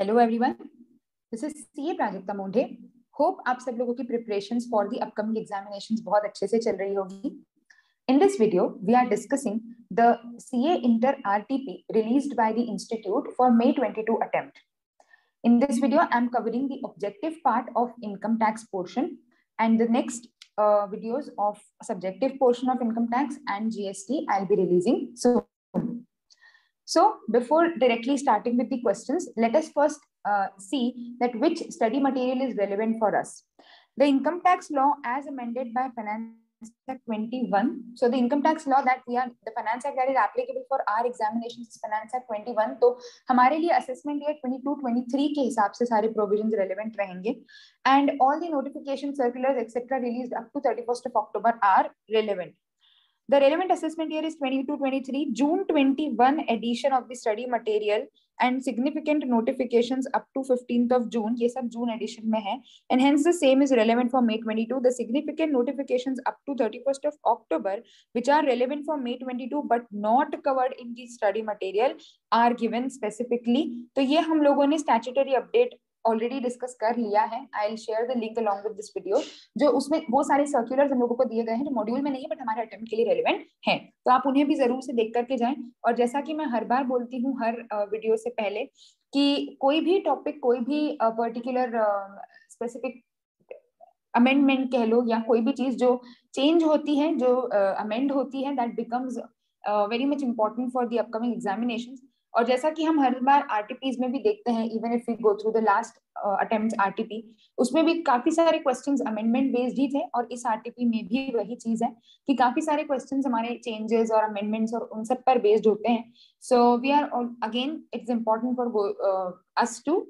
Hello everyone this is CA Prajakta Mondhe hope आप सब लोगों की preparations for the upcoming examinations बहुत अच्छे से चल रही होगी In this video, we are discussing the CA Inter RTP released by the Institute for May 22 attempt. In this video, I'm covering the objective part of income tax portion and the next uh, videos of subjective portion of income tax and GST I'll be releasing soon. So before directly starting with the questions, let us first uh, see that which study material is relevant for us. The income tax law as amended by Finance Act 21. So the income tax law that we are, the Finance Act that is applicable for our examinations is Finance Act 21. तो हमारे लिए assessment year 22, 23 के हिसाब से सारे provisions relevant रहेंगे. And all the notification circulars etc. released up to 31st of October are relevant. The relevant assessment year is 22-23, June 21 edition of the study material and significant notifications up to 15th of June. ये सब June edition में है. And hence the same is relevant for May 22. The significant notifications up to 31st of October, which are relevant for May 22 but not covered in the study material, are given specifically. तो ये हम लोगों ने statutory update already discuss कर लिया है. I share the link along with this video जो उसमें वो सारे सर्कुलर्स हम लोगों को दिए गए हैं जो मॉड्यूल में नहीं है बट हमारे अटेम्प्ट के लिए रेलिवेंट हैं. तो आप उन्हें भी ज़रूर से देख करके जाएँ. और जैसा कि मैं हर बार बोलती हूँ हर वीडियो से पहले कि कोई भी टॉपिक कोई भी पर्टिकुलर स्पेसिफिक अमेंडमेंट कह लो या कोई भी चीज़ जो चेंज होती है जो अमेंड uh, होती है that becomes very much important for the upcoming examination और जैसा कि हम हर बार आरटीपीज में भी देखते हैं even if we go through the last attempt RTP उसमें भी काफ़ी सारे क्वेश्चंस अमेंडमेंट बेस्ड ही थे और इस आरटीपी में भी वही चीज़ है कि काफ़ी सारे क्वेश्चंस हमारे चेंजेस और अमेंडमेंट्स और उन सब पर बेस्ड होते हैं। So we are again it's important for us to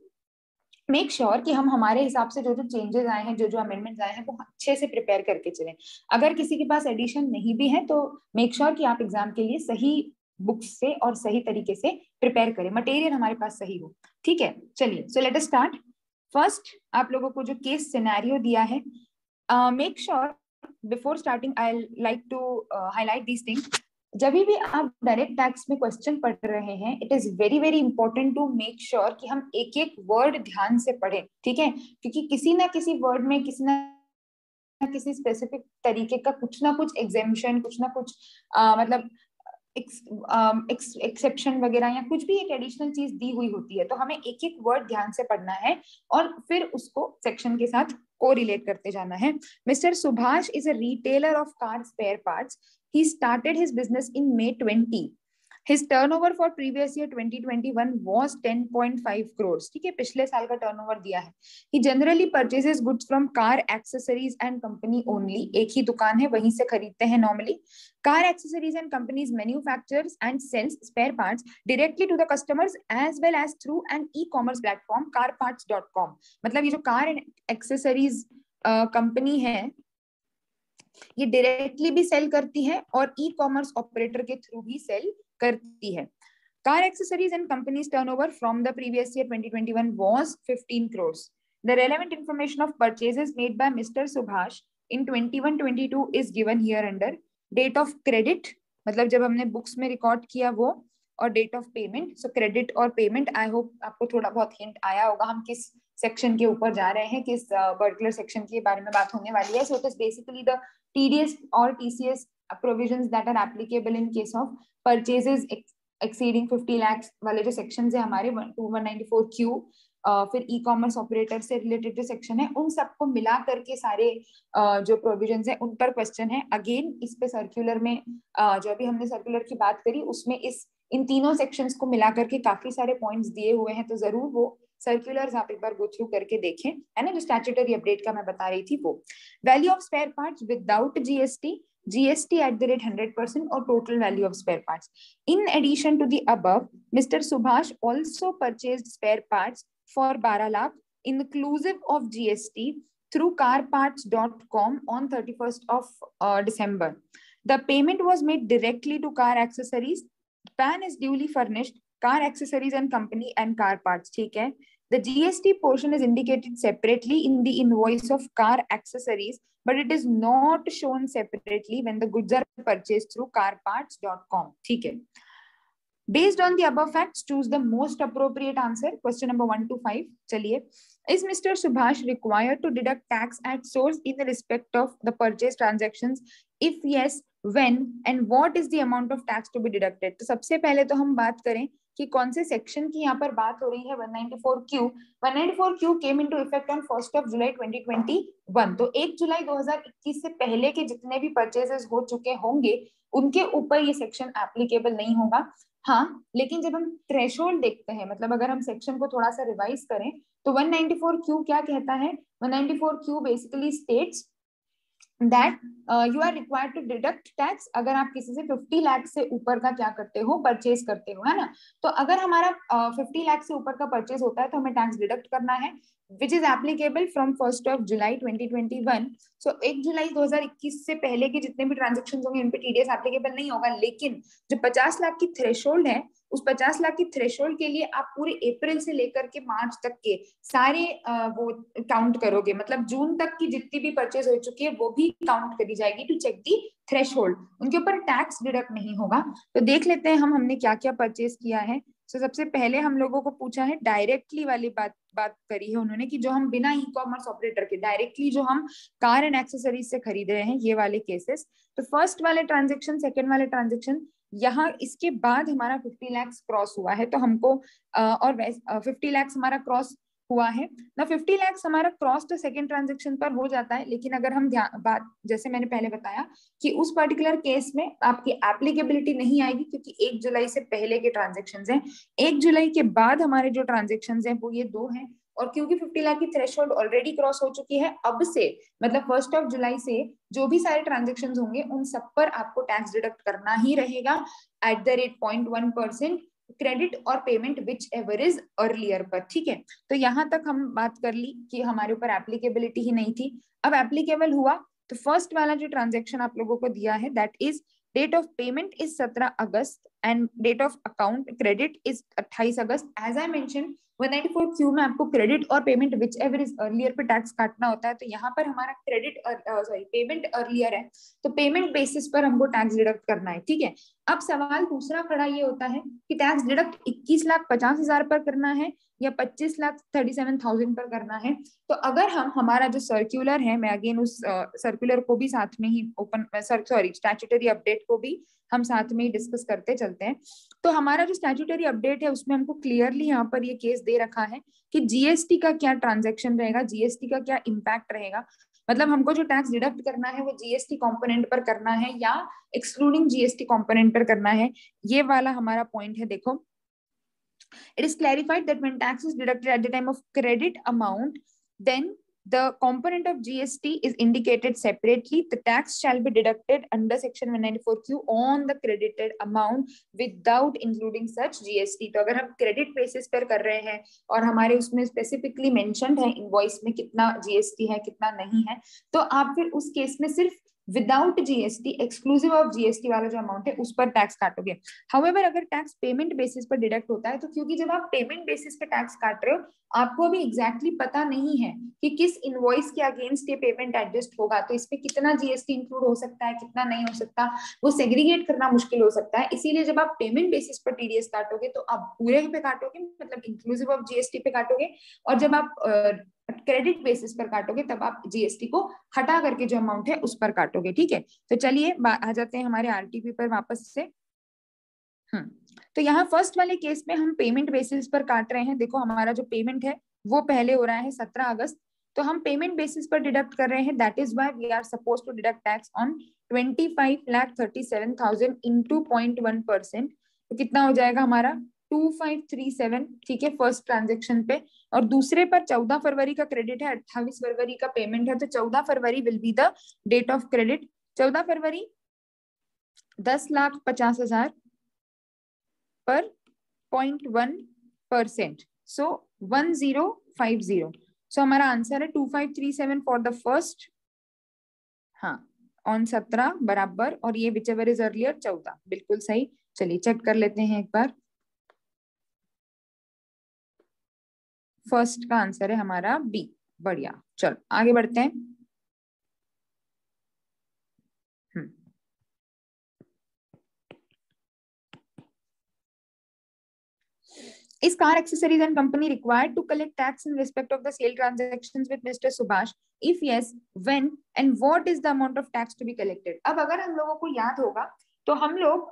make sure sure कि हम हमारे हिसाब से जो जो चेंजेस आए हैं, जो जो अमेंडमेंट्स आए हैं, वो अच्छे से प्रिपेयर करके चलें। अगर किसी के पास एडिशन नहीं भी है तो मेक श्योर sure कि आप एग्ज़ाम के लिए सही बुक्स से और सही तरीके से प्रिपेयर करें। मटेरियल हमारे पास सही हो। ठीक है? चलिए सो लेट स्टार्ट फ़र्स्ट आप लोगों को जो केस सिनेरियो दिया है make sure before starting I like to highlight these things जब भी आप डायरेक्ट टैक्स में क्वेश्चन पढ़ रहे हैं it is very very important to make sure कि हम एक एक वर्ड ध्यान से पढ़ें। ठीक है? क्योंकि किसी ना किसी वर्ड में किसी ना किसी स्पेसिफिक तरीके का कुछ ना कुछ एग्जेम्पन कुछ ना कुछ आ, मतलब एक्सेप्शन um, वगैरह या कुछ भी एक एडिशनल चीज़ दी हुई होती है तो हमें एक एक वर्ड ध्यान से पढ़ना है और फिर उसको सेक्शन के साथ को रिलेट करते जाना है। Mr Subhash is a retailer of car spare parts he started his business in May 20 His turnover for previous year 2021 was 10.5 crores. ठीक है पिछले साल का टर्नओवर दिया है He generally purchases goods from car accessories and company only. एक ही दुकान है वहीं से खरीदते हैं normally. Car accessories and companies manufactures and sells spare parts directly to the customers as well as through an e-commerce platform carparts.com. मतलब ये जो car and accessories company uh, है ये डायरेक्टली भी सेल करती है और ई कॉमर्स ऑपरेटर के थ्रू भी सेल करती है। Car accessories and companies turnover from the previous year 2021 was the relevant information of purchases made by Mr Subhash in 21 22 is given here under date of credit मतलब जब हमने books में record किया वो और date of payment so credit और payment I hope आपको थोड़ा बहुत हिंट आया होगा हम किस सेक्शन के ऊपर जा रहे हैं, किस uh, पर्टिकुलर सेक्शन के बारे में बात होने वाली है। So it is basically the TDS और TCS provisions that are applicable in case of purchases exceeding 50 lakhs वाले जो सेक्शन है हमारे 2194 क्यू फिर ई कॉमर्स ऑपरेटर से रिलेटेड जो सेक्शन है, उन सबको मिला करके सारे जो प्रोविज़न है, उन पर क्वेश्चन है। अगेन इस पे सर्कुलर में जो अभी हमने सर्कुलर की बात करी, उसमें इस, इन तीनों सेक्शंस को मिला करके काफ़ी सारे पॉइंट्स दिए हुए हैं तो ज़रूर वो सर्कुलर्स आप एक बार गो थ्रू करके देखें। है ना, जो स्टैट्यूटरी अपडेट का मैं बता रही थी वो। Value of spare parts without GST GST at the rate 100% or total value of spare parts. In addition to the above, Mr. Subhash also purchased spare parts for 12 lakh inclusive of GST through carparts.com on 31st of uh, December. The payment was made directly to car accessories. PAN is duly furnished, car accessories and company and car parts. Okay? The GST portion is indicated separately in the invoice of car accessories but it is not shown separately when the goods are purchased through carparts.com. ठीक है Based on the above facts, choose the most appropriate answer. Question number one to five. चलिए. Is Mr. Subhash required to deduct tax at source in the respect of the purchase transactions? If yes, when and what is the amount of tax to be deducted? तो सबसे पहले तो हम बात करें कि कौन से सेक्शन की यहाँ पर बात हो रही है 194 Q 194 Q came into effect on first of July 2021 तो 1 जुलाई 2021 से पहले के जितने भी परचेजेस हो चुके होंगे, उनके ऊपर ये सेक्शन एप्लीकेबल नहीं होगा। हाँ लेकिन जब हम थ्रेशोल्ड देखते हैं मतलब अगर हम सेक्शन को थोड़ा सा रिवाइज करें तो 194 क्यू कहता है? 194 Q basically states that you are required to deduct tax अगर आप किसी से 50 लाख से ऊपर का क्या करते हो परचेज करते हो है ना? तो अगर हमारा uh, 50 लाख से ऊपर का परचेज होता है तो हमें टैक्स डिडक्ट करना है which is applicable from first of July 2021 so एक जुलाई 2021 से पहले के जितने भी ट्रांजेक्शन होंगे उन पे टीडीएस एप्लीकेबल नहीं होगा लेकिन जो 50 लाख की थ्रेशोल्ड है उस 50 लाख की थ्रेशोल्ड के लिए आप पूरे अप्रैल से लेकर के मार्च तक के सारे वो काउंट करोगे। मतलब जून तक की जितनी भी परचेज हो चुकी है वो भी काउंट करी जाएगी टू चेक दी थ्रेश उनके ऊपर टैक्स डिडक्ट नहीं होगा। तो देख लेते हैं हम हमने क्या क्या परचेज किया है। तो so, सबसे पहले हम लोगों को पूछा है डायरेक्टली वाली बात बात करी है उन्होंने कि जो हम बिना ई कॉमर्स ऑपरेटर के डायरेक्टली जो हम कार एंड एक्सेसरीज से खरीद रहे हैं ये वाले केसेस तो फ़र्स्ट वाले ट्रांजेक्शन सेकेंड वाले ट्रांजेक्शन यहाँ इसके बाद हमारा फिफ्टी लैक्स क्रॉस हुआ है तो हमको और फिफ्टी लैक्स हमारा क्रॉस हुआ है। ना फिफ्टी लैक्स हमारा क्रॉस तो सेकेंड ट्रांजेक्शन पर हो जाता है, लेकिन अगर हम ध्यान बात, जैसे मैंने पहले बताया कि उस पर्टिकुलर केस में आपकी एप्लीकेबिलिटी नहीं आएगी, क्योंकि एक जुलाई से पहले के ट्रांजेक्शन हैं। एक जुलाई के बाद हमारे जो ट्रांजेक्शन हैं, वो ये दो हैं और क्योंकि 50 लाख की थ्रेशोल्ड ऑलरेडी क्रॉस हो चुकी है, अब से मतलब फ़र्स्ट ऑफ़ जुलाई से जो भी सारे ट्रांजेक्शन होंगे, उन सब पर आपको टैक्स डिडक्ट करना ही रहेगा at the rate point credit और payment whichever is earlier पर, ठीक है? तो यहाँ तक हम बात कर ली कि हमारे ऊपर एप्लीकेबिलिटी ही नहीं थी। अब एप्लीकेबल हुआ तो फ़र्स्ट वाला जो ट्रांजेक्शन आप लोगों को दिया है that is date of payment is 17 August and date of account credit is 28 August. As I mention 194 Q में आपको क्रेडिट और payment whichever is earlier पे टैक्स काटना होता है तो यहाँ पर हमारा क्रेडिट सॉरी पेमेंट अर्लियर है तो पेमेंट बेसिस पर हमको टैक्स डिडक्ट करना है, ठीक है? अब सवाल दूसरा खड़ा ये होता है कि टैक्स डिडक्ट 21 लाख पचास हज़ार पर करना है या 25 लाख थर्टी सेवन थाउज़ेंड पर करना है? तो अगर हम, हमारा जो सर्कुलर है, मैं अगेन उस सर्कुलर को भी साथ में ही ओपन सॉरी स्टैचुटरी अपडेट को भी हम साथ में ही डिस्कस करते चलते हैं। तो हमारा जो स्टैचुटरी अपडेट है, उसमें हमको क्लियरली यहाँ पर ये केस दे रखा है कि जीएसटी का क्या ट्रांजेक्शन रहेगा जीएसटी का क्या इम्पैक्ट रहेगा? मतलब हमको जो टैक्स डिडक्ट करना है, वो जीएसटी कंपोनेंट पर करना है या एक्सक्लूडिंग जीएसटी कंपोनेंट पर करना है? ये वाला हमारा पॉइंट है, देखो। It is clarified that when tax is deducted at the time of credit amount, then the component of GST is indicated separately. The tax shall be deducted under section 194Q on the credited amount without including such GST. तो अगर हम credit basis पर कर रहे हैं और हमारे उसमें specifically mentioned है invoice में कितना GST है कितना नहीं है तो आप फिर उस केस में सिर्फ़ without GST exclusive of GST वाला जो अमाउंट है, उस पर टैक्स काटोगे। हाउएवर अगर टैक्स पेमेंट बेसिस पर डिडक्ट होता है तो क्योंकि जब आप पेमेंट बेसिस पे टैक्स काट रहे हो, आपको अभी एग्जैक्टली exactly पता नहीं है कि किस इनवॉइस के अगेंस्ट ये पेमेंट एडजस्ट होगा। तो इसमें कितना जीएसटी इंक्लूड हो सकता है, कितना नहीं हो सकता, वो सेग्रीगेट करना मुश्किल हो सकता है। इसीलिए जब आप पेमेंट बेसिस पर टीडीएस काटोगे तो आप पूरे पे काटोगे मतलब इंक्लूसिव ऑफ़ जीएसटी पे काटोगे। और जब आप क्रेडिट बेसिस पर काटोगे, तब आप जीएसटी को हटा करके जो अमाउंट है, उस पर काटोगे, ठीक है? तो चलिए आ जाते हैं हमारे आरटीपी पर वापस से। हम्म तो यहाँ फ़र्स्ट वाले केस में हम पेमेंट बेसिस पर काट रहे हैं। देखो, हमारा जो पेमेंट है, वो पहले हो रहा है सत्रह अगस्त। तो हम पेमेंट बेसिस पर डिडक्ट कर रहे हैं। That is why we are suppose to deduct tax on twenty five lakh thirty seven thousand into point one percent तो कितना हो जाएगा हमारा? टू फाइव थ्री सेवन ठीक है फ़र्स्ट ट्रांजेक्शन पे। और दूसरे पर चौदह फरवरी का क्रेडिट है अट्ठाईस फरवरी का पेमेंट है तो चौदह फरवरी will be the date of credit चौदह फरवरी, दस लाख पचास हज़ार पर point one percent so one zero five zero so हमारा आंसर है two five three seven for the first हाँ ऑन सत्रह बराबर, और ये विच एवर इज़ अर्लियर चौदह। बिल्कुल सही। चलिए चेक कर लेते हैं एक बार। फ़र्स्ट का आंसर है हमारा बी बढ़िया। चलो, आगे बढ़ते हैं। हम्म। इस car accessories and company required to collect tax in respect of the sale transaction with Mr Subhash if yes when and what is the amount of tax to be collected अब अगर हम लोगों को याद होगा तो हम लोग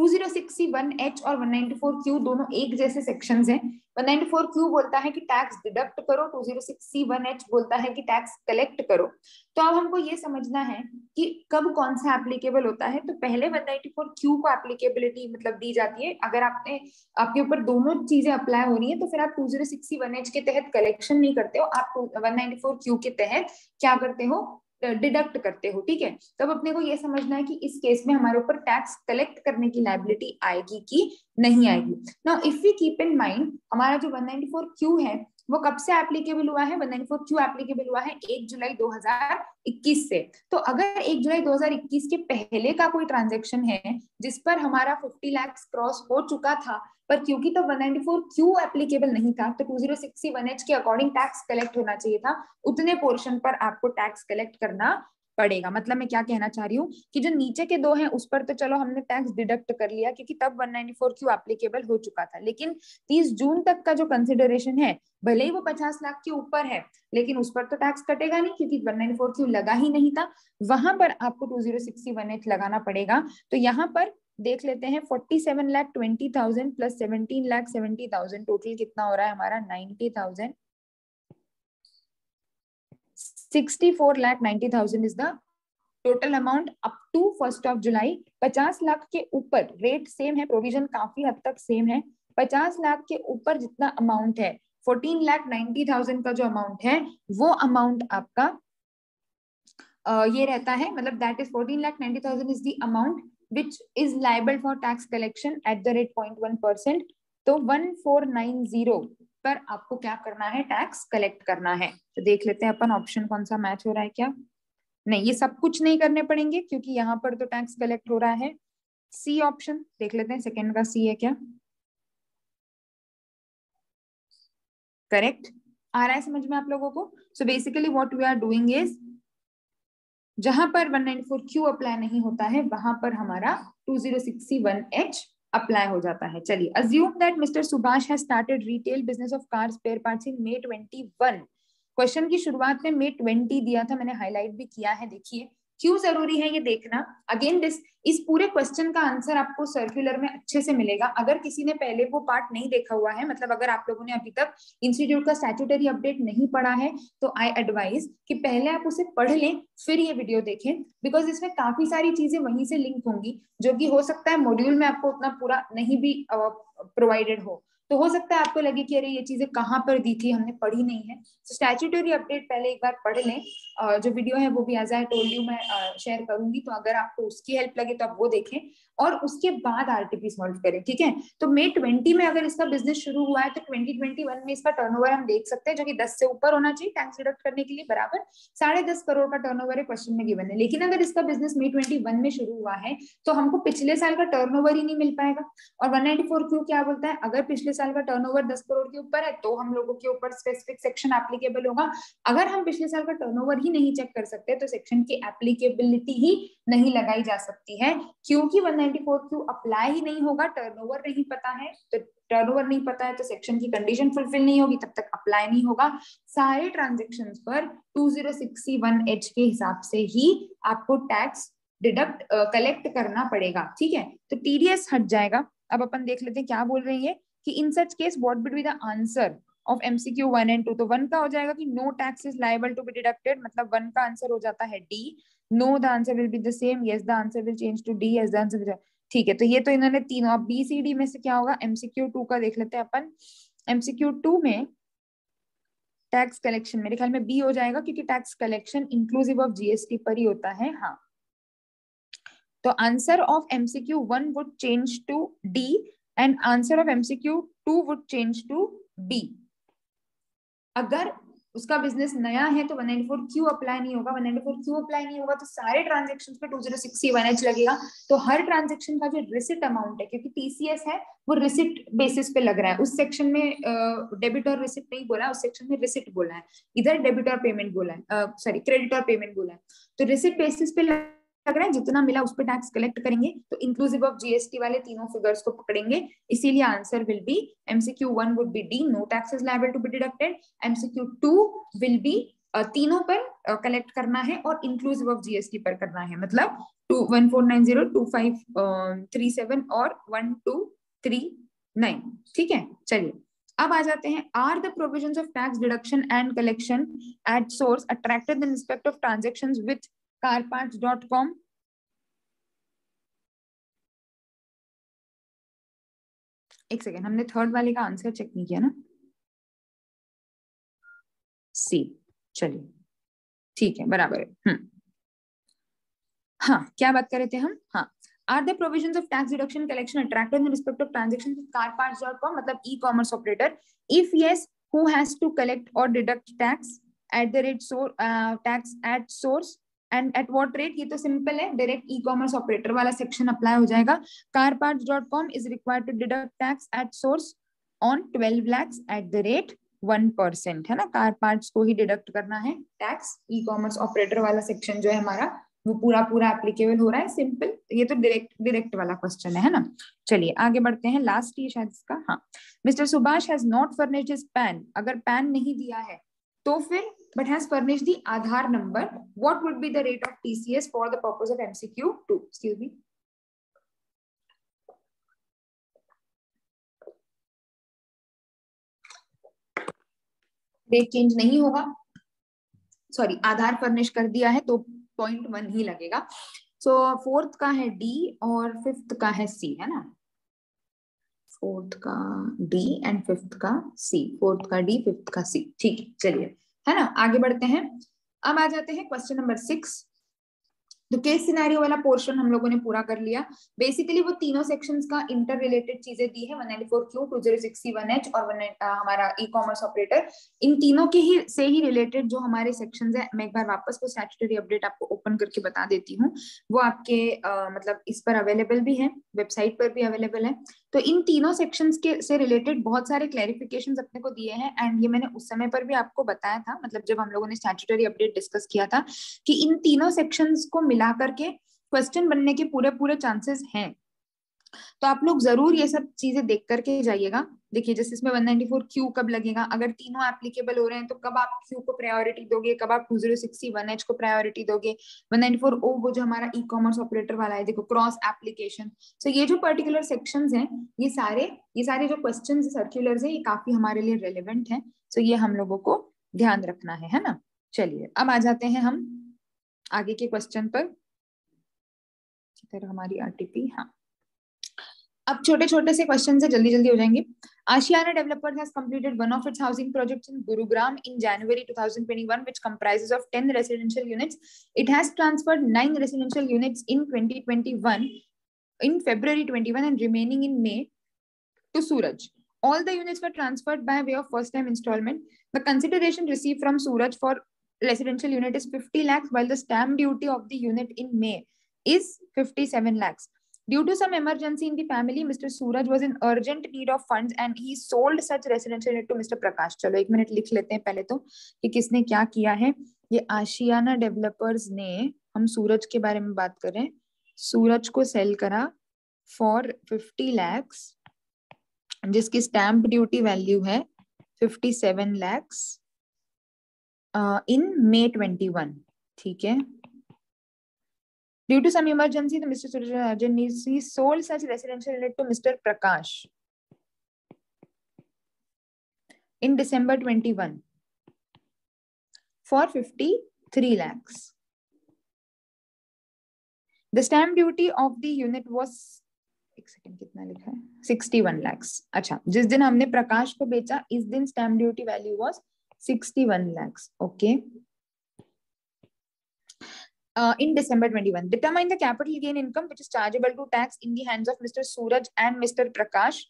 2061H और 194Q दोनों एक जैसे सेक्शंस हैं। 194Q बोलता है कि टैक्स डिडक्ट करो 2061H बोलता है कि टैक्स कलेक्ट करो। तो अब हमको ये समझना है कि कब कौन सा एप्लीकेबल होता है। तो पहले 194Q को एप्लीकेबिलिटी मतलब दी जाती है। अगर आपने, आपके ऊपर दोनों चीज़ें अप्लाई हो रही है तो फिर आप 2061H के तहत कलेक्शन नहीं करते हो। आप 194Q के तहत क्या करते हो? डिडक्ट करते हो, ठीक है? तब अपने को ये समझना है कि इस केस में हमारे ऊपर टैक्स कलेक्ट करने की लाइबिलिटी आएगी कि नहीं आएगी। Now if we keep in mind हमारा जो 194 क्यू है वो कब से एप्लीकेबल हुआ है? 194 क्यू एप्लीकेबल हुआ है? 1 जुलाई 2021 से। तो अगर 1 जुलाई 2021 के पहले का कोई ट्रांजेक्शन है, जिस पर हमारा 50 लाख क्रॉस हो चुका था, पर क्योंकि तो 194 क्यू एप्लीकेबल नहीं था तो 2061H के अकॉर्डिंग टैक्स कलेक्ट होना चाहिए था। उतने पोर्शन पर आपको टैक्स कलेक्ट करना पड़ेगा। मतलब मैं क्या कहना चाह रही हूँ कि जो नीचे के दो हैं, उस पर तो चलो हमने टैक्स डिडक्ट कर लिया, क्योंकि तब 194 क्यू एप्लीकेबल हो चुका था। लेकिन 30 जून तक का जो कंसिडरेशन है, भले ही वो 50 लाख के ऊपर है, लेकिन उस पर तो टैक्स कटेगा नहीं, क्योंकि 194 क्यू लगा ही नहीं था। वहाँ पर आपको 2061 लगाना पड़ेगा। तो यहाँ पर देख लेते हैं forty seven lakh twenty thousand plus seventeen lakh seventy thousand total कितना हो रहा है हमारा? Ninety thousand sixty four lakh ninety thousand is the total amount up to first of July पचास लाख के ऊपर रेट सेम है प्रोविज़न काफ़ी हद तक सेम है। पचास लाख के ऊपर जितना अमाउंट है फोर्टीन लाख नाइन्टी थाउज़ेंड का जो अमाउंट है वो अमाउंट आपका uh, ये रहता है। मतलब that is fourteen lakh ninety thousand is the amount which is liable for tax collection at the rate 0.1 percent तो 1490 पर आपको क्या करना है? टैक्स कलेक्ट करना है। तो देख लेते हैं अपन ऑप्शन कौन सा मैच हो रहा है क्या? नहीं, ये सब कुछ नहीं करने पड़ेंगे क्योंकि यहाँ पर तो टैक्स कलेक्ट हो रहा है। सी ऑप्शन देख लेते हैं सेकेंड का सी है क्या? करेक्ट आ रहा है समझ में आप लोगों को? So basically what we are doing is जहाँ पर 194 क्यू अप्लाई नहीं होता है, वहाँ पर हमारा 2061H अप्लाई हो जाता है। चलिए assume that Mr Subhash has started retail business of car spare parts in May 21 question की शुरुआत में मे 20 दिया था, मैंने हाईलाइट भी किया है, देखिए। क्यों ज़रूरी है ये देखना? अगेन दिस इस पूरे क्वेश्चन का आंसर आपको सर्कुलर में अच्छे से मिलेगा। अगर किसी ने पहले वो पार्ट नहीं देखा हुआ है मतलब अगर आप लोगों ने अभी तक इंस्टीट्यूट का स्टैट्यूटरी अपडेट नहीं पढ़ा है तो आई एडवाइज कि पहले आप उसे पढ़ लें, फिर ये वीडियो देखें बिकॉज़ इसमें काफ़ी सारी चीज़ें वहीं से लिंक होंगी, जो कि हो सकता है मॉड्यूल में आपको उतना पूरा नहीं भी प्रोवाइडेड हो। तो हो सकता है आपको लगे कि अरे, ये चीज़ें कहाँ पर दी थी, हमने पढ़ी नहीं है। तो स्टैच्यूटरी अपडेट पहले एक बार पढ़ लें। जो वीडियो है, वो भी एज आई टोल्ड यू मैं शेयर करूँगी। तो अगर आपको उसकी हेल्प लगे तो आप वो देखें। और उसके बाद आरटीपी सॉल्व करें, ठीक है? तो मे ट्वेंटी में अगर इसका बिज़नेस शुरू हुआ है तो ट्वेंटी ट्वेंटी वन में इसका टर्नओवर हम देख सकते हैं, जो कि दस से ऊपर होना चाहिए टैक्स डिडक्ट करने के लिए, बराबर। साढ़े दस करोड़ का टर्नओवर है क्वेश्चन में गिवन है। लेकिन अगर इसका बिज़नेस मे ट्वेंटी वन में शुरू हुआ है तो हमको पिछले साल का टर्नओवर ही नहीं मिल पाएगा। और वन नाइनटी फोर क्यू क्या बोलता है? अगर पिछले साल का टर्नओवर दस करोड़ के ऊपर है तो हम लोगों के ऊपर स्पेसिफिक सेक्शन एप्लीकेबल होगा। अगर हम पिछले साल का टर्नओवर ही नहीं चेक कर सकते तो सेक्शन की एप्लीकेबिलिटी ही नहीं लगाई जा सकती है। क्योंकि 194 क्यू अप्लाई ही नहीं होगा टर्नओवर नहीं पता है तो टर्नओवर नहीं पता है तो सेक्शन की कंडीशन फुलफिल नहीं होगी, तब तक अप्लाई नहीं होगा। सारे ट्रांजेक्शन पर 2061 एच के हिसाब से ही आपको टैक्स डिडक्ट कलेक्ट करना पड़ेगा, ठीक है? तो टीडीएस हट जाएगा। अब अपन देख लेते हैं क्या बोल रही है। कि in such case what would be the answer of MCQ one and two तो वन का हो जाएगा कि no tax is liable to be deducted मतलब वन का आंसर हो जाता है D no the answer will be the same yes the answer will change to D yes the answer ठीक है तो ये तो इन्होंने तीनों, अब बी सी डी में से क्या होगा? एमसीक्यू टू का देख लेते हैं अपन। एमसीक्यू टू में टैक्स कलेक्शन मेरे ख्याल में बी हो जाएगा, क्योंकि tax collection inclusive of GST पर ही होता है। हाँ। तो answer of MCQ one would change to D and answer of MCQ two would change to B अगर उसका बिज़नेस नया है तो 194 क्यू अप्लाई नहीं होगा? 194 क्यू अप्लाई नहीं होगा? तो सारे ट्रांजेक्शन पे 2061H लगेगा। तो हर ट्रांजेक्शन का जो रिसिट अमाउंट है, क्योंकि टीसीएस है, वो रिसिट बेसिस पे लग रहा है। उस सेक्शन में डेबिट और रिसिट नहीं बोला, उस सेक्शन में रिसिट बोला है। इधर डेबिट और पेमेंट बोला है। सॉरी क्रेडिट और पेमेंट बोला है। तो रिसिट बेसिस पे लग रहा है जितना मिला उस पर टैक्स कलेक्ट करेंगे तो इंक्लूसिव ऑफ़ जीएसटी वाले तीनों फिगर्स को पकड़ेंगे। इसीलिए answer will be MCQ one would be D no taxes liable to be deducted MCQ two will be तीनों पर कलेक्ट करना है और इंक्लूसिव ऑफ़ जीएसटी पर करना है। मतलब two one four nine zero two five three seven और वन टू थ्री नाइन ठीक है? चलिए, अब आ जाते हैं। Are the provisions of tax deduction and collection at source attracted in respect of transaction with carparts dot com एक second हमने थर्ड वाले का आंसर चेक नहीं किया ना? सी चलिए। ठीक है, बराबर है। हम्म। हाँ क्या बात कर रहे थे हम? हाँ। Are the provision of tax deduction collection attractive in respect of transaction car part dot com मतलब e commerce operator if yes who's to collect और deduct tax at the rate source tax at source and at what rate ये तो simple है. Direct e commerce operator वाला section apply हो जाएगा. Car part dot com is required to deduct tax at source on twelve lakhs at the rate one percent है ना? Car parts को ही डिडक्ट करना है. टैक्स ई कॉमर्स ऑपरेटर वाला सेक्शन जो है हमारा, वो पूरा पूरा एप्लीकेबल हो रहा है. सिंपल ये तो डायरेक्ट डायरेक्ट वाला क्वेश्चन है ना? चलिए, आगे बढ़ते हैं. लास्ट ये शायद इसका. हाँ. Mister Subhash has not furnished his PAN अगर पैन नहीं दिया है तो फिर but has furnished the Aadhaar number, what would be the rate of TCS for the purpose of MCQ 2? Excuse me. Rate change नहीं होगा सॉरी आधार furnish कर दिया है तो पॉइंट वन ही लगेगा सो so, फोर्थ का है डी और फिफ्थ का है सी है ना फोर्थ का डी एंड फिफ्थ का सी फोर्थ का डी फिफ्थ का सी ठीक है चलिए है ना? आगे बढ़ते हैं। अब आ जाते हैं क्वेश्चन नंबर सिक्स तो केस सिनेरियो वाला पोर्शन हम लोगों ने पूरा कर लिया। बेसिकली वो तीनों सेक्शंस का इंटर रिलेटेड चीज़ें दी है। 194 क्यू 2061 एच और वन हमारा ई कॉमर्स ऑपरेटर इन तीनों के ही से ही रिलेटेड जो हमारे सेक्शंस है मैं एक बार वापस वो स्टैट्यूटरी अपडेट आपको ओपन करके बता देती हूँ। वो आपके आ, मतलब इस पर अवेलेबल भी है वेबसाइट पर भी अवेलेबल है। तो इन तीनों सेक्शंस के से रिलेटेड बहुत सारे क्लैरिफिकेशंस अपने को दिए हैं एंड ये मैंने उस समय पर भी आपको बताया था मतलब जब हम लोगों ने स्टैचुटरी अपडेट डिस्कस किया था, कि इन तीनों सेक्शंस को मिला करके क्वेश्चन बनने के पूरे पूरे चांसेस हैं। तो आप लोग ज़रूर ये सब चीज़ें देख करके जाइएगा। देखिए, जैसे इसमें 194 क्यू कब लगेगा? अगर तीनों एप्लीकेबल हो रहे हैं तो कब आप क्यू को प्रायोरिटी दोगे? कब आप 2061 एच को प्रायोरिटी दोगे? 194 ओ वो जो हमारा ई कॉमर्स ऑपरेटर वाला है, देखो क्रॉस एप्लीकेशन सो ये जो पर्टिकुलर सेक्शन है, ये सारे ये सारे जो क्वेश्चन सर्क्यूलर है, ये काफ़ी हमारे लिए रेलिवेंट है। सो ये हम लोगों को ध्यान रखना है है ना? चलिए, अब आ जाते हैं हम आगे के क्वेश्चन पर। हमारी आरटीपी हाँ। अब छोटे छोटे से क्वेश्चन से जल्दी जल्दी हो जाएँगे। Ashiana developers has completed one of its housing projects in Gurugram in January 2021 which comprises of 10 residential units it has transferred nine residential units in 2021 in February 21 and remaining in May to Suraj all the units were transferred by way of first time installment the consideration receive from Suraj for residential unit is 50 lakh while the stamp duty of the unit in May is 57 lakh Due to some emergency in the family, Mr. Suraj was in urgent need of funds and he sold such residential unit to Mr. Prakash. चलो एक minute लिख लेते हैं पहले तो कि किसने क्या किया है ये आशियाना डेवलपर्स ने हम सूरज के बारे में बात करें सूरज को सेल करा फॉर 50 लैक्स जिसकी स्टैंप ड्यूटी वैल्यू है 57 लैक्स इन मे 21 ठीक है Due to some emergency, the Mr. Surajarajan he sold such residential unit to Mr. Prakash in December 21 for 53 lakhs. The stamp duty of the unit was एक second कितना लिखा है 61 lakhs. अच्छा जिस दिन हमने प्रकाश को बेचा इस दिन stamp duty value was 61 lakhs. Okay. Uh, in December 21. Determine the capital gain income which is chargeable to tax in the hands of Mr. Suraj and Mr. Prakash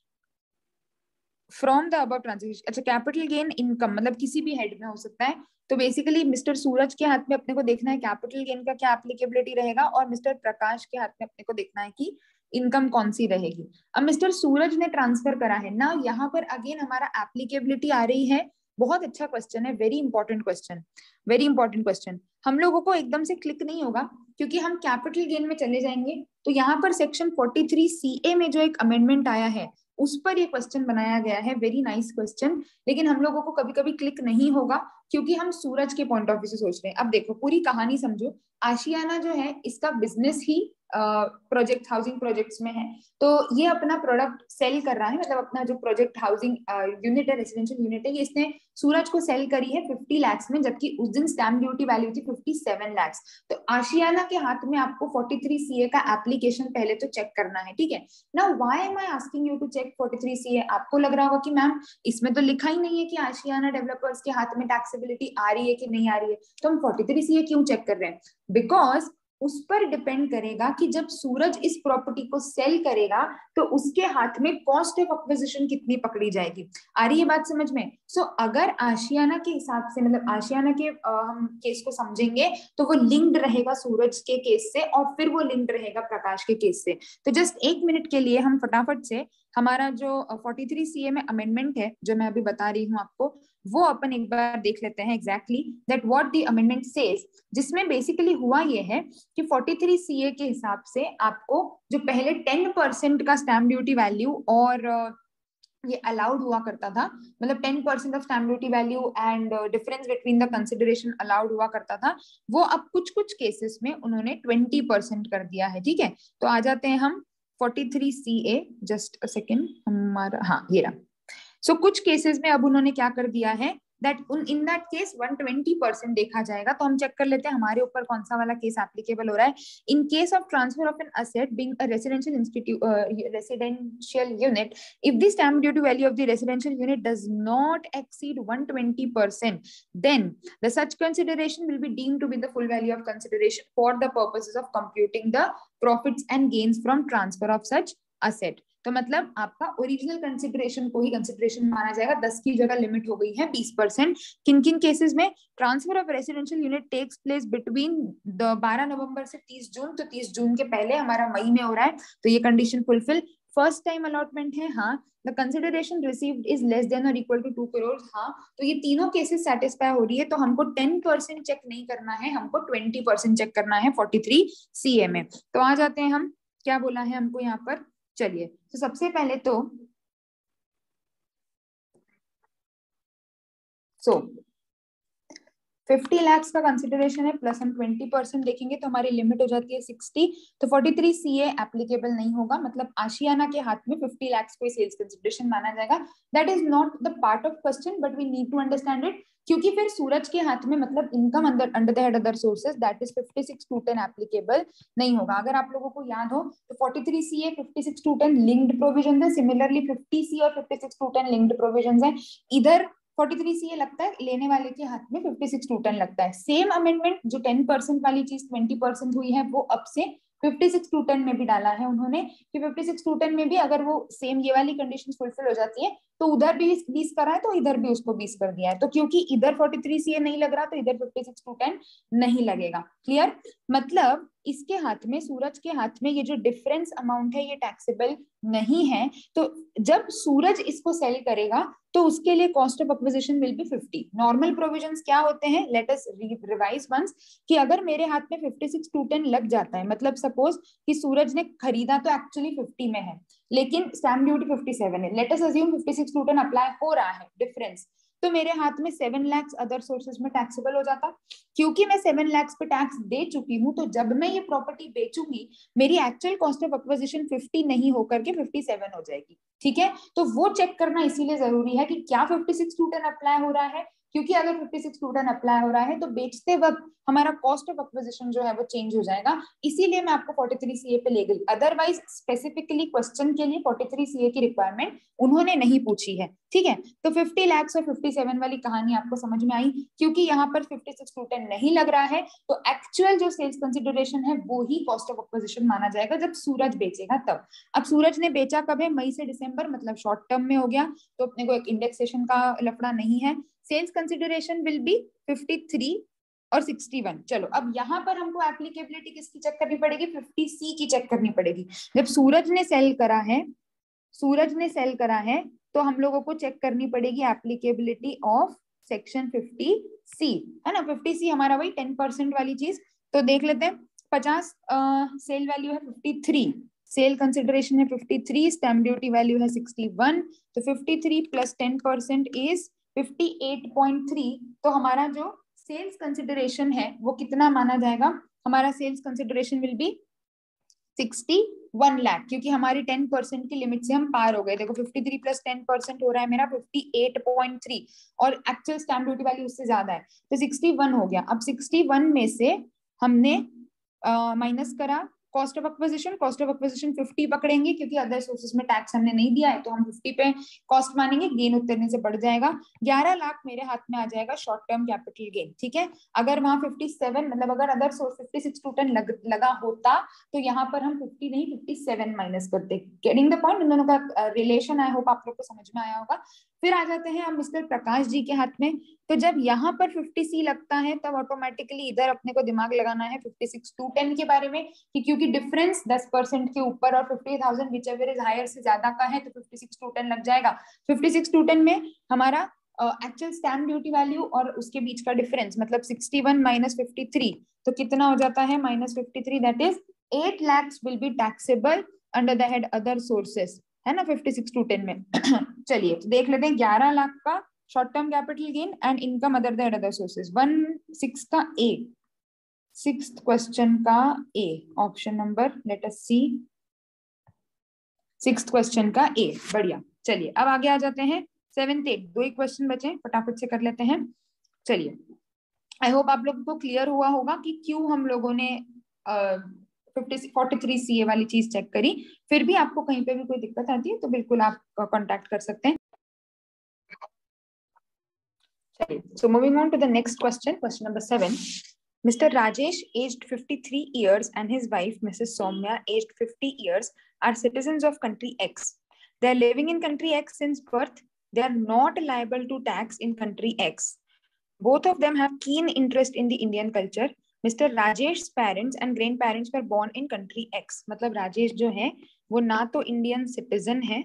from the above transaction. अच्छा capital gain income मतलब किसी भी head में हो सकता है तो basically mister सूरज के हाथ में अपने को देखना है कैपिटल गेन का क्या एप्लीकेबिलिटी रहेगा और मिस्टर प्रकाश के हाथ में अपने को देखना है कि इनकम कौन सी रहेगी अब मिस्टर सूरज ने ट्रांसफ़र करा है ना यहाँ पर अगेन हमारा एप्लीकेबिलिटी आ रही है बहुत अच्छा क्वेश्चन है very important question very important question हम लोगों को एकदम से क्लिक नहीं होगा, क्योंकि हम कैपिटल गेन में चले जाएँगे। तो यहाँ पर सेक्शन 43 सी ए में जो एक अमेंडमेंट आया है, उस पर ये क्वेश्चन बनाया गया है वेरी नाइस क्वेश्चन लेकिन हम लोगों को कभी कभी क्लिक नहीं होगा, क्योंकि हम सूरज के पॉइंट ऑफ़ व्यू से सोच रहे हैं। अब देखो, पूरी कहानी समझो। आशियाना जो है, इसका बिज़नेस ही प्रोजेक्ट हाउसिंग प्रोजेक्ट्स में है। तो ये अपना प्रोडक्ट सेल कर रहा है मतलब अपना जो प्रोजेक्ट हाउसिंग यूनिट है रेसिडेंशियल यूनिट है, ये इसने सूरज को सेल करी है 50 लैक्स में, जबकि उस दिन स्टैम्प ड्यूटी वैल्यू थी 57 लैक्स तो आशियाना के हाथ में आपको 43 सीए का एप्लीकेशन पहले तो चेक करना है, ठीक है? ना why am I asking you to check 43 CA आपको लग रहा होगा कि मैम इसमें तो लिखा ही नहीं है कि आशियाना डेवलपर्स के हाथ में टैक्सेबिलिटी आ रही है कि नहीं आ रही है। तो हम 43 सीए क्यों चेक कर रहे हैं? बिकॉज़ उस पर डिपेंड करेगा कि जब सूरज इस प्रॉपर्टी को सेल करेगा तो उसके हाथ में कॉस्ट ऑफ़ अक्विजिशन कितनी पकड़ी जाएगी? आ रही है बात समझ में? सो so, अगर आशियाना के हिसाब से मतलब आशियाना के आ, हम केस को समझेंगे तो वो लिंक्ड रहेगा सूरज के केस से और फिर वो लिंक्ड रहेगा प्रकाश के केस से। तो जस्ट एक मिनट के लिए हम फटाफट से हमारा जो 43 सीए में अमेंडमेंट है जो मैं अभी बता रही हूँ आपको वो अपन एक बार देख लेते हैं exactly that what the amendment says जिसमें बेसिकली हुआ ये है कि 43 सीए के हिसाब से आपको जो पहले 10 परसेंट का स्टैम्प ड्यूटी वैल्यू और ये अलाउड हुआ करता था मतलब 10 percent of stamp duty value and difference between the consideration allowed हुआ करता था, वो अब कुछ कुछ केसेस में उन्होंने 20 परसेंट कर दिया है, ठीक है? तो आ जाते हैं हम 43 C A just a second हमारा हाँ ये रहा। सो so, कुछ केसेस में अब उन्होंने क्या कर दिया है? That in that case 120 percent देखा जाएगा। तो हम चेक कर लेते हैं हमारे ऊपर कौन सा वाला केस एप्लीकेबल हो रहा है। In case of transfer of an asset being a residential institute residential unit if the stamp duty value of the residential unit does not exceed 120 percent then the such consideration will be deemed to be the full value of consideration for the purposes of computing the profits and gains from transfer of such asset तो मतलब आपका original consideration को ही consideration माना जाएगा। दस की जगह limit हो गई है, बीस परसेंट किन किन केसेस में? Transfer of residential unit takes place between the बारह नवंबर से तीस जून तो तीस जून के पहले हमारा मई में हो रहा है तो ये condition fulfil first time allotment है हाँ। The consideration received is less than और इक्वल टू टू करोड़ हाँ। तो ये तीनों केसेस सेटिस्फाई हो रही है तो हमको टेन परसेंट चेक नहीं करना है, हमको ट्वेंटी परसेंट चेक करना है फोर्टी थ्री सी ए में। तो आ जाते हैं हम, क्या बोला है हमको यहाँ पर? चलिए तो सबसे पहले तो सो फिफ्टी लैक्स का कंसिडरेशन है प्लस हम ट्वेंटी परसेंट देखेंगे तो हमारी लिमिट हो जाती है सिक्सटी तो फोर्टी थ्री सी एप्लीकेबल नहीं होगा मतलब आशियाना के हाथ में फिफ्टी लैक्स को सेल्स कंसिडरेशन माना जाएगा। That is not the part of question but we need to understand it क्योंकि फिर सूरज के हाथ में मतलब इनकम अंदर under the head other sources that is 56 two 10 applicable नहीं होगा। अगर आप लोगों को याद हो तो 43 C A 56 two 10 linked provision है। सिमिलरली 50 सी और 56 टू 10 लिंक्ड प्रोविज़न है। इधर 43 सी ए लगता है, लेने वाले के हाथ में 56 टू 10 लगता है। सेम अमेंडमेंट जो 10 परसेंट वाली चीज़ 20 परसेंट हुई है, वो अब से 56 टू 10 में भी डाला है उन्होंने कि 56 टू 10 में भी अगर वो सेम ये वाली कंडीशन फुलफिल हो जाती है तो उधर भी बीस करा है तो इधर भी उसको बीस कर दिया है। तो क्योंकि इधर फोर्टी थ्री सी ए नहीं लग रहा तो इधर फिफ्टी सिक्स टू टेन नहीं लगेगा। क्लियर मतलब इसके हाथ में, सूरज के हाथ में ये जो डिफरेंस अमाउंट है, ये टैक्सेबल नहीं है। तो जब सूरज इसको सेल करेगा तो उसके लिए cost of acquisition will be 50 normal provision क्या होते हैं? लेट अस रिवाइज वंस कि अगर मेरे हाथ में 56 टू 10 लग जाता है मतलब सपोज़ कि सूरज ने खरीदा तो एक्चुअली 50 में है। लेकिन स्टैम्प ड्यूटी 57 है। Let us assume 56 two 10 apply हो रहा है डिफरेंस तो मेरे हाथ में सेवन लैक्स अदर सोर्सेज में टैक्सेबल हो जाता। क्योंकि मैं सेवन लैक्स पे टैक्स दे चुकी हूँ तो जब मैं ये प्रॉपर्टी बेचूँगी, मेरी actual cost of acquisition fifty नहीं होकर के फिफ्टी सेवन हो जाएगी। ठीक है? तो वो चेक करना इसीलिए ज़रूरी है कि क्या fifty six two ten apply हो रहा है क्योंकि अगर 56 टू टेन अप्लाई हो रहा है तो बेचते वक्त हमारा कॉस्ट ऑफ़ अक्विजिशन जो है वो चेंज हो जाएगा। इसीलिए मैं आपको 43 सीए पे ले गई। अदरवाइज़ स्पेसिफिकली क्वेश्चन के लिए 43 सीए की रिक्वायरमेंट उन्होंने नहीं पूछी है। ठीक है? तो 50 लैक्स और 57 वाली कहानी आपको समझ में आई, क्योंकि यहाँ पर 56 टू टेन नहीं लग रहा है तो एक्चुअल जो सेल्स कंसिडरेशन है, वो ही कॉस्ट ऑफ़ अक्विजिशन माना जाएगा जब सूरज बेचेगा तब। अब सूरज ने बेचा कब है? मई से दिसंबर मतलब शॉर्ट टर्म में हो गया तो अपने को एक इंडेक्सेशन का लफड़ा नहीं है। सेल्स कंसिडरेशन विल बी 53 और 61 चलो, अब यहाँ पर हमको एप्लीकेबिलिटी किसकी चेक करनी पड़ेगी? 50 सी की चेक करनी पड़ेगी। जब सूरज ने सेल करा है, सूरज ने सेल करा है तो हम लोगों को चेक करनी पड़ेगी applicability of section fifty C है ना? फिफ्टी सी हमारा वही टेन परसेंट वाली चीज़। तो देख लेते हैं, पचास सेल वैल्यू है फिफ्टी थ्री सेल कंसिडरेशन है fifty three stamp duty value है सिक्सटी वन तो fifty three plus ten percent is fifty eight point three तो हमारा जो सेल्स कंसिडरेशन है वो कितना माना जाएगा? हमारा sales consideration will be sixty one lakh क्योंकि हमारी टेन परसेंट की लिमिट से हम पार हो गए। देखो fifty three plus ten percent हो रहा है मेरा फिफ्टी एट पॉइंट थ्री और एक्चुअल स्टैम्प ड्यूटी वैल्यू उससे ज़्यादा है। तो सिक्सटी वन हो गया। अब सिक्सटी वन में से हमने माइनस uh, करा cost of acquisition cost of acquisition 50 पकड़ेंगे क्योंकि अदर सोर्सेज में टैक्स हमने नहीं दिया है तो हम 50 पे कॉस्ट मानेंगे गेन उतरने से बढ़ जाएगा। 11 लाख मेरे हाथ में आ जाएगा शॉर्ट टर्म कैपिटल गेन ठीक है? अगर वहाँ 57 मतलब अगर अदर सोर्स 56 टू टेन लग, लगा होता तो यहाँ पर हम 50 नहीं 57 माइनस करते। गेटिंग द पॉइंट इन दोनों का रिलेशन आई होप आप लोग को समझ में आया होगा। फिर आ जाते हैं हम मिस्टर प्रकाश जी के हाथ में। तो जब यहाँ पर 50 सी लगता है तब ऑटोमेटिकली इधर अपने को दिमाग लगाना है 56 टू 10 के बारे में कि क्योंकि डिफरेंस 10 परसेंट के ऊपर और 50,000 विच एवर इज़ हायर से ज़्यादा का है तो 56 टू 10 लग जाएगा। 56 टू 10 में हमारा एक्चुअल स्टैम्प ड्यूटी वैल्यू और उसके बीच का डिफरेंस मतलब 61 माइनस 53 तो कितना हो जाता है minus 53 that is eight lakhs will be taxable under the head other sources है ना 56 टू 10 में। चलिए तो देख लेते हैं, ग्यारह लाख का short term capital gain and income other than other sources one six का ए सिक्स क्वेश्चन का A option number let us see six question का ए बढ़िया। चलिए, अब आगे आ जाते हैं। सेवेंथ एट दो ही क्वेश्चन बचे फटाफट से कर लेते हैं। चलिए आई होप आप लोगों को क्लियर हुआ होगा कि क्यों हम लोगों ने fifty forty three C A वाली चीज़ चेक करी फिर भी आपको कहीं पे भी कोई दिक्कत आती है तो बिल्कुल आप कांटेक्ट कर सकते हैं So moving on to the next question, question number seven. Mr. Rajesh, aged 53 years, and his wife, Mrs. Soumya, aged 50 years, are citizens of country X. They are living in country X since birth. They are not liable to tax in country X. Both of them have keen interest in the Indian culture. Mr. Rajesh's parents and grandparents were born in country X. मतलब राजेश जो है, वो ना तो Indian citizen है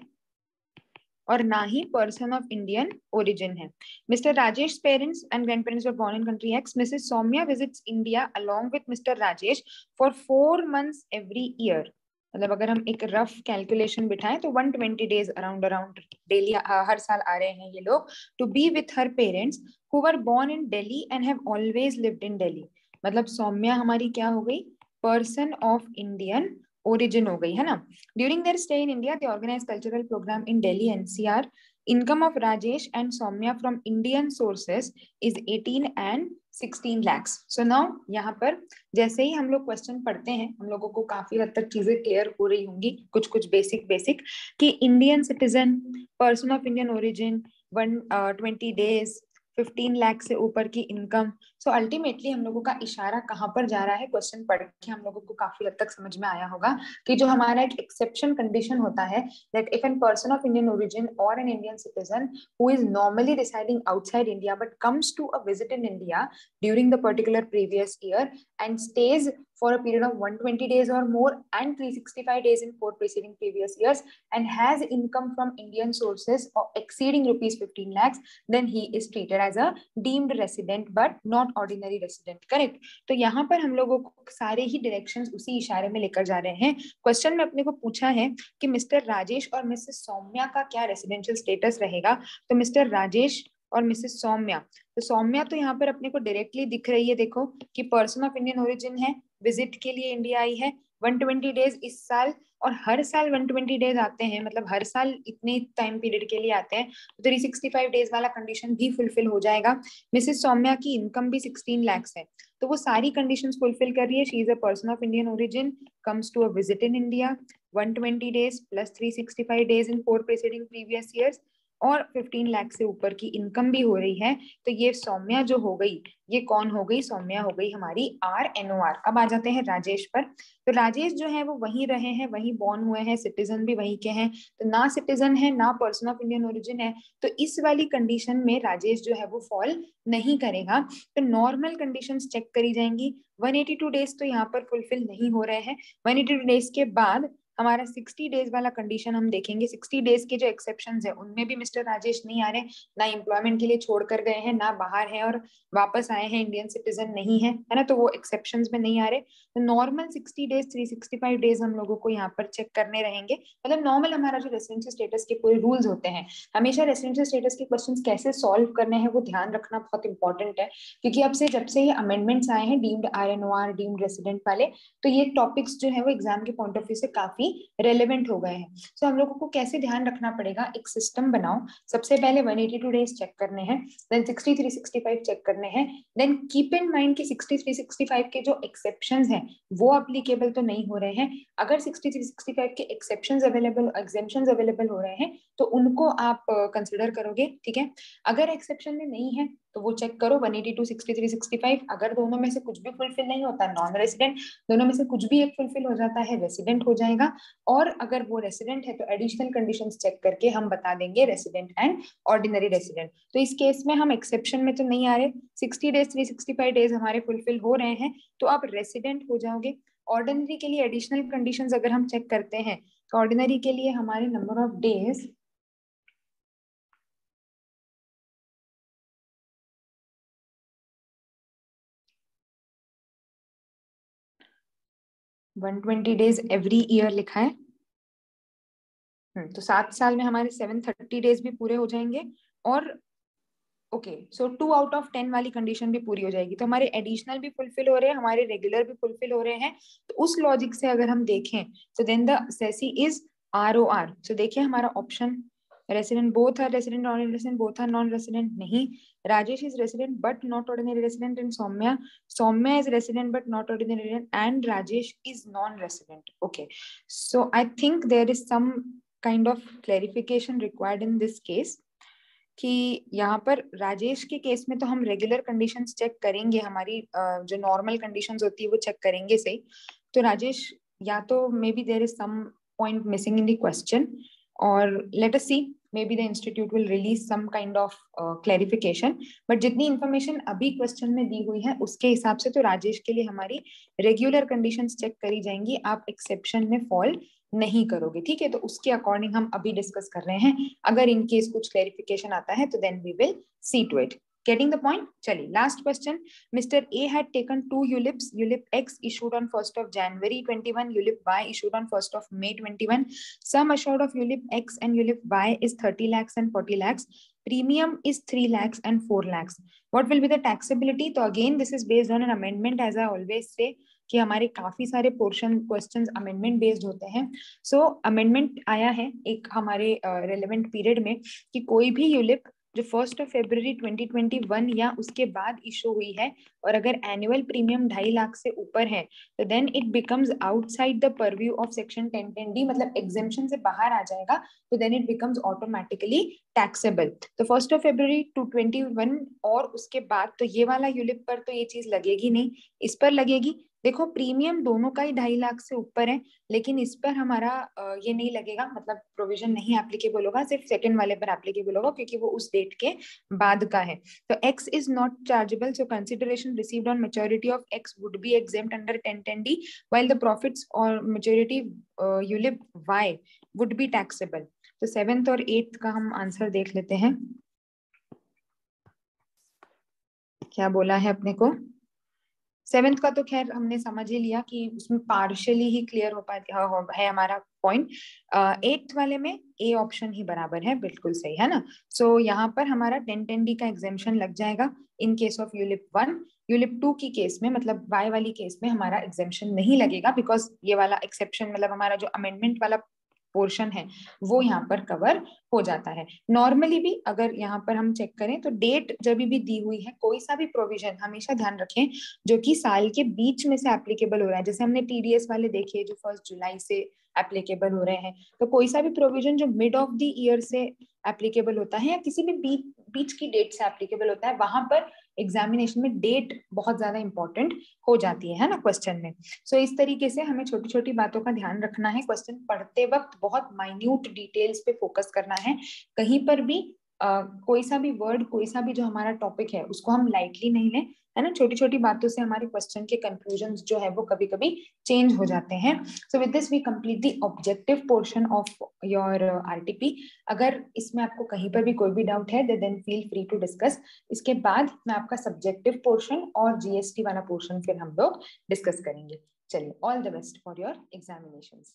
और ना ही पर्सन ऑफ़ इंडियन ओरिजिन है mister Rajesh parents and grandparents born in country X Mrs Saumya visits India along with mister Rajesh for four months every year मतलब अगर हम एक रफ कैलकुलेशन बिठाएँ तो 120 डेज़ अराउंड अराउंड डेली हर साल आ रहे हैं ये लोग to be with her parents who were born in Delhi and have always lived in Delhi मतलब सौम्या हमारी क्या हो गई? पर्सन ऑफ़ इंडियन ओरिजिन हो गई, है ना? During their stay in India they organise cultural programme in Delhi NCR income of Rajesh and Saumya from Indian sources is 18 and 16 lakhs so now यहाँ पर जैसे ही हम लोग क्वेश्चन पढ़ते हैं, हम लोगों को काफ़ी हद तक चीज़ें क्लियर हो रही होंगी कुछ कुछ बेसिक बेसिक कि Indian citizen person of Indian origin one twenty days fifteen lakh से ऊपर की इनकम सो अल्टीमेटली हम लोगों का इशारा कहाँ पर जा रहा है? क्वेश्चन पढ़ के हम लोगों को काफ़ी हद तक समझ में आया होगा कि जो हमारा एक एक्सेप्शन कंडीशन होता है that if an person of Indian origin और an Indian citizen who is normally residing outside India but comes to a visit in India during the particular previous year and stays for a period of 120 days or more and 365 days in four preceding previous years and has income from Indian sources exceeding rupees 15 lakhs, then he is treated as a deemed resident but not ordinary resident. Correct? तो यहाँ पर हम लोगों को सारे ही directions उसी इशारे में लेकर जा रहे हैं क्वेश्चन में अपने को पूछा है कि मिस्टर राजेश और मिसेस सौम्या का क्या रेसिडेंशियल स्टेटस रहेगा तो मिस्टर राजेश और मिसेस सौम्या तो सौम्या तो यहाँ पर अपने को डायरेक्टली दिख रही है, देखो कि पर्सन ऑफ़ इंडियन ओरिजिन है विज़िट के लिए इंडिया आई है 120 डेज़ इस साल और हर साल 120 डेज़ आते हैं मतलब हर साल इतने टाइम पीरियड के लिए आते हैं तो 365 डेज़ वाला कंडीशन भी फुलफिल हो जाएगा। मिसेस सौम्या की इनकम भी 16 लैक्स है तो वो सारी कंडीशन फुलफिल कर रही है। She is a person of Indian origin comes to a visit in India 120 days plus 365 days in four preceding previous years और 15 लाख से ऊपर की इनकम भी हो रही है तो ये सौम्या जो हो गई, ये कौन हो गई? सौम्या हो गई हमारी आर एन ओ आर अब आ जाते हैं राजेश पर। तो राजेश जो है वो वहीं रहे हैं, वहीं बॉर्न हुए हैं सिटीजन भी वहीं के हैं। तो ना सिटीजन है, ना पर्सन ऑफ़ इंडियन ओरिजिन है। तो इस वाली कंडीशन में राजेश जो है वो फॉल नहीं करेगा। तो नॉर्मल कंडीशन चेक करी जाएँगी। 182 डेज़ तो यहाँ पर फुलफिल नहीं हो रहे हैं। 182 डेज़ के बाद हमारा सिक्सटी डेज़ वाला कंडीशन हम देखेंगे। सिक्सटी डेज़ के जो एक्सेप्शन है, उनमें भी मिस्टर राजेश नहीं आ रहे ना एम्प्लॉयमेंट के लिए छोड़ कर गए हैं, ना बाहर है और वापस आए हैं इंडियन सिटीजन नहीं है है ना? तो वो एक्सेप्शन में नहीं आ रहे। तो normal sixty days three sixty five days हम लोगों को यहाँ पर चेक करने रहेंगे। मतलब नॉर्मल हमारा जो रेसिडेंशियल स्टेटस के पूरे रूल्स होते हैं, हमेशा रेसिडेंशियल स्टेटस के क्वेश्चन कैसे सॉल्व करने हैं, वो ध्यान रखना बहुत इंपॉर्टेंट है। क्योंकि अब से जब से ये अमेंडमेंट्स आए हैं deemed R N O R deemed resident वाले तो ये टॉपिक्स जो है, वो एग्ज़ाम के पॉइंट ऑफ़ व्यू से काफ़ी रेलिवेंट हो गए हैं। सो so, हम लोगों को कैसे ध्यान रखना पड़ेगा? एक सिस्टम बनाओ। सबसे पहले 182 डेज़ चेक करने हैं देन 63 65 चेक करने हैं देन कीप इन माइंड कि 63 65 के जो एक्सेप्शन हैं वो अप्लीकेबल तो नहीं हो रहे हैं। अगर 63 65 के एक्सेप्शन अवेलेबल एग्जेप्शन अवेलेबल हो रहे हैं तो उनको आप कंसिडर uh, करोगे ठीक है? अगर एक्सेप्शन में नहीं है तो वो चेक करो 182 63 65 अगर दोनों में से कुछ भी फुलफिल नहीं होता नॉन रेसिडेंट दोनों में से कुछ भी एक फुलफिल हो जाता है रेसिडेंट हो जाएगा। और अगर वो रेसिडेंट है तो एडिशनल कंडीशंस चेक करके हम बता देंगे रेसिडेंट एंड ऑर्डिनरी रेसिडेंट तो इस केस में हम एक्सेप्शन में तो नहीं आ रहे। Sixty days three sixty five days हमारे फुलफिल हो रहे हैं। तो आप रेसिडेंट हो जाओगे। ऑर्डिनरी के लिए एडिशनल कंडीशंस अगर हम चेक करते हैं तो ऑर्डिनरी के लिए हमारे number of days 120 days every year लिखा है। हम्म, तो सात साल में हमारे 730 डेज़ भी पूरे हो जाएँगे और okay so two out of ten वाली कंडीशन भी पूरी हो जाएगी। तो हमारे एडिशनल भी फुलफिल हो रहे हैं हमारे रेगुलर भी फुलफिल हो रहे हैं। तो उस लॉजिक से अगर हम देखें तो then the assessee is R O R. So देखिए हमारा option resident both are resident non-resident both are non-resident nahi rajesh is resident but not ordinary resident and soumya soumya is resident but not ordinary resident and rajesh is non-resident okay so i think there is some kind of clarification required in this case कि यहाँ पर राजेश के case में तो हम regular conditions check करेंगे हमारी जो नॉर्मल कंडीशंस होती है वो चेक करेंगे सही तो राजेश या तो maybe there is some point missing in the question और let us see maybe the institute will release some kind of clarification but जितनी इन्फॉर्मेशन अभी क्वेश्चन में दी हुई है, उसके हिसाब से तो राजेश के लिए हमारी रेगुलर कंडीशन चेक करी जाएँगी। आप एक्सेप्शन में फॉल नहीं करोगे, ठीक है? तो उसके अकॉर्डिंग हम अभी डिस्कस कर रहे हैं। अगर इनकेस कुछ क्लैरिफिकेशन आता है तो then we will see to it Getting the point? Chali. Last question. Mr. A had taken two ULIPs. ULIP X issued on 1st of January 21. ULIP Y issued on 1st of May 21. Sum assured of ULIP X and ULIP Y is 30 lakhs and 40 lakhs. Premium is 3 lakhs and 4 lakhs. What will be the taxability? So again, this is based on an amendment as I always say. कि हमारे काफ़ी सारे portion questions amendment based होते हैं so so, amendment आया है एक हमारे रेलेवेंट uh, पीरियड में कि कोई भी यूलिप जो फ़र्स्ट ऑफ़ फेब्रवरी 2021 या उसके बाद इशू हुई है, और अगर एनुअल प्रीमियम ढाई लाख से ऊपर है तो then it becomes outside the purview of section ten ten D मतलब एग्जेम्पन से बाहर आ जाएगा तो then it becomes automatically taxable तो first of February two twenty one और उसके बाद तो ये वाला यूलिप पर तो ये चीज़ लगेगी नहीं, इस पर लगेगी देखो प्रीमियम दोनों का ही ढाई लाख से ऊपर है, लेकिन इस पर हमारा ये नहीं लगेगा मतलब प्रोविज़न नहीं एप्लीकेबल होगा, सिर्फ़ सेकंड वाले पर एप्लीकेबल होगा, क्योंकि वो उस डेट के बाद का है। तो X is not chargeable so consideration received on maturity of X would be exempt under ten ten D while the profits और maturity ULIP Y would be taxable तो सेवेंथ और एट्थ का हम आंसर देख लेते हैं। क्या बोला है अपने को? सेवेंथ का तो खैर हमने समझ ही लिया कि उसमें पार्शियली ही क्लियर हो पाए है हमारा पॉइंट एट्थ वाले में ए ऑप्शन ही बराबर है बिल्कुल सही है ना? सो so, यहाँ पर हमारा टेन टेन डी का एग्जामेशन लग जाएगा in case of ULIP one ULIP two की केस में मतलब वाई वाली केस में हमारा एग्जामेशन नहीं लगेगा बिकॉज़ ये वाला एक्सेप्शन मतलब हमारा जो अमेंडमेंट वाला पोर्शन है, वो यहाँ पर कवर हो जाता है। नॉर्मली भी अगर यहाँ पर हम चेक करें तो डेट जब भी दी हुई है, कोई सा भी प्रोविज़न हमेशा ध्यान रखें, जो कि साल के बीच में से एप्लीकेबल हो रहा है। जैसे हमने टीडीएस वाले देखे जो फ़र्स्ट जुलाई से एप्लीकेबल हो रहे हैं तो कोई सा भी प्रोविज़न जो मिड ऑफ़ द ईयर से एप्लीकेबल होता है या किसी भी बीच बीच की डेट से एप्लीकेबल होता है, वहाँ पर एग्जामिनेशन में डेट बहुत ज़्यादा इंपॉर्टेंट हो जाती है है ना क्वेश्चन में। सो so, इस तरीके से हमें छोटी छोटी बातों का ध्यान रखना है। क्वेश्चन पढ़ते वक्त बहुत माइन्यूट डिटेल्स पे फोकस करना है। कहीं पर भी Uh, कोई सा भी वर्ड कोई सा भी जो हमारा टॉपिक है उसको हम लाइटली नहीं लें। है ना? छोटी छोटी बातों से हमारे क्वेश्चन के कंक्लूजन जो है वो कभी कभी चेंज हो जाते हैं। So with this we complete the objective portion of your RTP अगर इसमें आपको कहीं पर भी कोई भी डाउट है then feel free to discuss इसके बाद मैं आपका सब्जेक्टिव पोर्शन और जीएसटी वाला पोर्शन फिर हम लोग डिस्कस करेंगे। चलिए all the best for your examinations